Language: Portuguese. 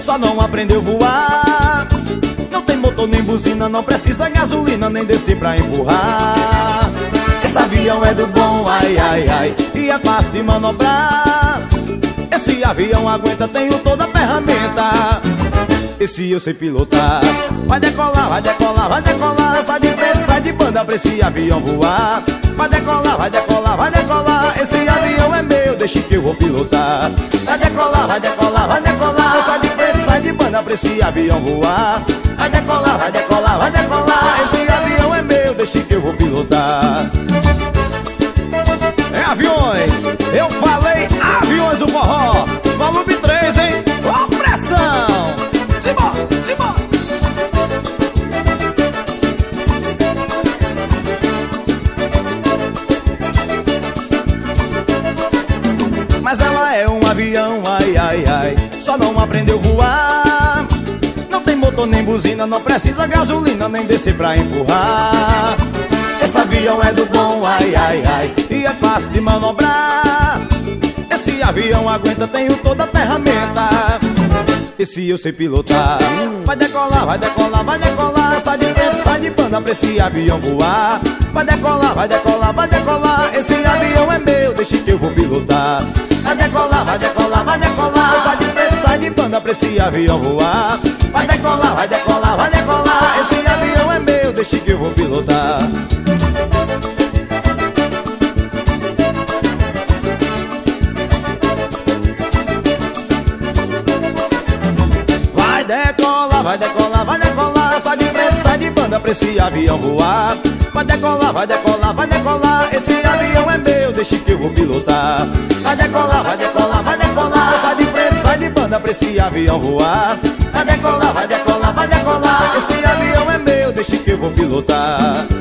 só não aprendeu voar. Não tem motor nem buzina, não precisa gasolina Nem descer pra empurrar. Esse avião é do bom, ai, ai, ai E é fácil de manobrar. Esse avião aguenta, tenho toda a ferramenta. Esse eu sei pilotar. Vai decolar, vai decolar, vai decolar. Sai de frente, sai de banda pra esse avião voar. Vai decolar, vai decolar, vai decolar. Esse avião é meu, deixa que eu vou pilotar. Vai decolar, vai decolar, vai decolar. Sai de de banda pra esse avião voar. Vai decolar, vai decolar, vai decolar. Esse avião é meu, deixa que eu vou pilotar. É aviões, eu falei aviões do forró. Volume 3, hein? Com pressão! Simbora, simbora. Mas ela é um avião, ai, ai, ai Só não aprendeu voar. Não tem motor nem buzina Não precisa gasolina nem descer pra empurrar. Esse avião é do bom, ai, ai, ai E é fácil de manobrar. Esse avião aguenta, tenho toda a ferramenta. Esse eu sei pilotar Vai decolar, vai decolar, vai decolar. Sai de dentro, sai de banda pra esse avião voar. Vai decolar, vai decolar, vai decolar. Esse avião é meu, deixa que eu vou pilotar. Vai decolar, vai decolar pra esse avião voar. Vai decolar, vai decolar, vai decolar. Esse avião é meu, deixa que eu vou pilotar. Vai decolar, vai decolar Sai de frente, sai de banda pra esse avião voar. Vai decolar, vai decolar, vai decolar. Esse avião é meu, deixa que eu vou pilotar. Vai decolar, vai decolar, vai decolar esse avião voar. Vai decolar, vai decolar, vai decolar. Esse avião é meu, deixa que eu vou pilotar.